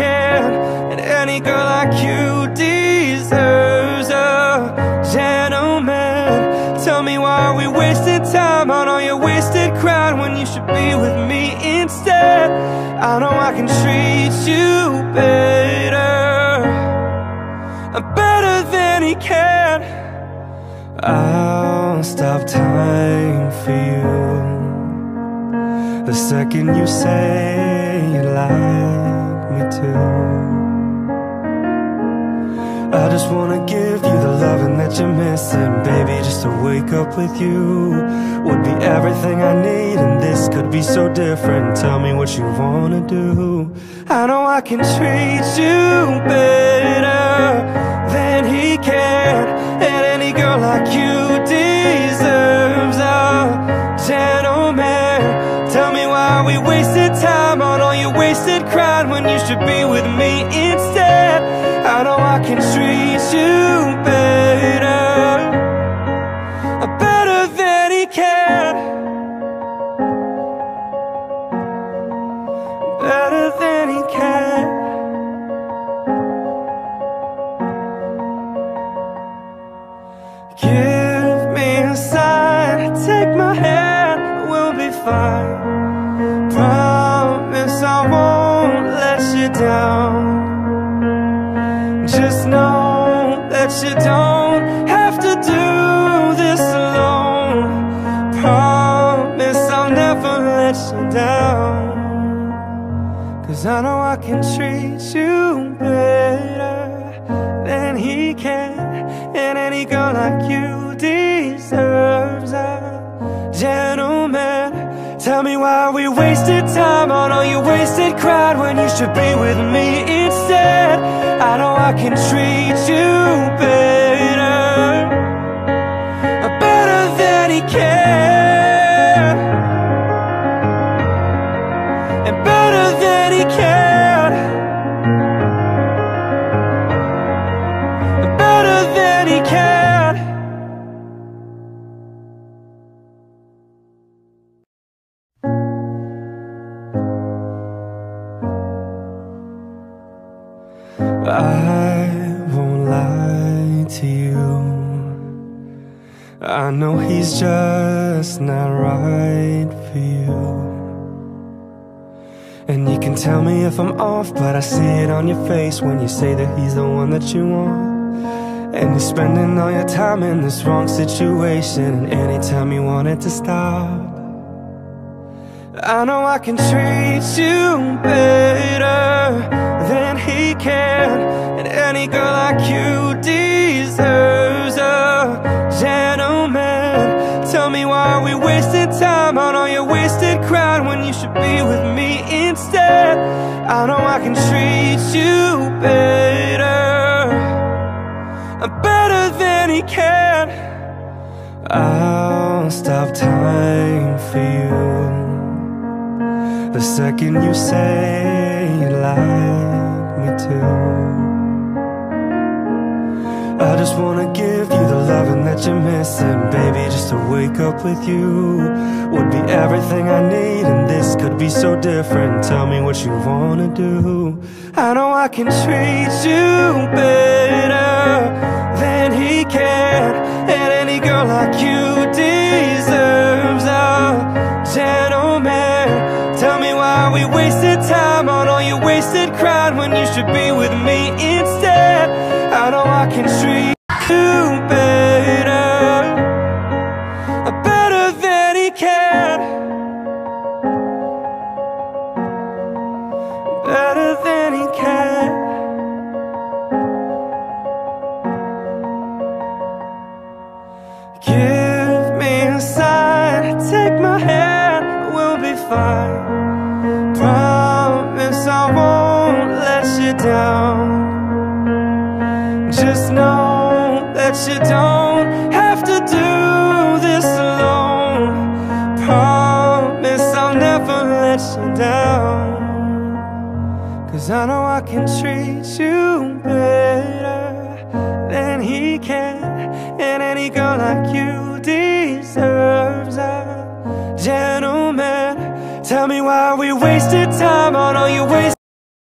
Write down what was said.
And any girl like you deserves a gentleman. Tell me why we wasted time on all your wasted crying When you should be with me instead. I know I can treat you better Better than he can. I'll stop time for you. The second you say you like me too I just wanna give you the loving that you're missing Baby, just to wake up with you. Would be everything I need And this could be so different. Tell me what you wanna do. I know I can treat you better wasted crying When you should be with me instead. I know I can treat you better. Better than he can Better than he can Give me a sign, take my hand, we'll be fine you down. Just know that you don't have to do this alone. Promise I'll never let you down. Cause I know I can treat you better than he can And any girl like you deserves Tell me why we wasted time on all you wasted crying When you should be with me instead. I know I can treat you better Better than he can And better than he can I won't lie to you. I know he's just not right for you. And you can tell me if I'm off But I see it on your face When you say that he's the one that you want. And you're spending all your time in this wrong situation And anytime you want it to stop. I know I can treat you better than he can. And any girl like you deserves a gentleman. Tell me why we wasted time on all your wasted crying When you should be with me instead. I know I can treat you better. Better than he can. I'll stop time for you. The second you say you like me too I just wanna give you the loving that you're missing. Baby, just to wake up with you Would be everything I need And this could be so different. Tell me what you wanna do. I know I can treat you better Than he can And any girl like you wasted crying When you should be with me instead. I know I can down. Just know that you don't have to do this alone. Promise I'll never let you down. Cause I know I can treat you better than he can. And any girl like you deserves a gentleman. Tell me why we wasted time on all you wasted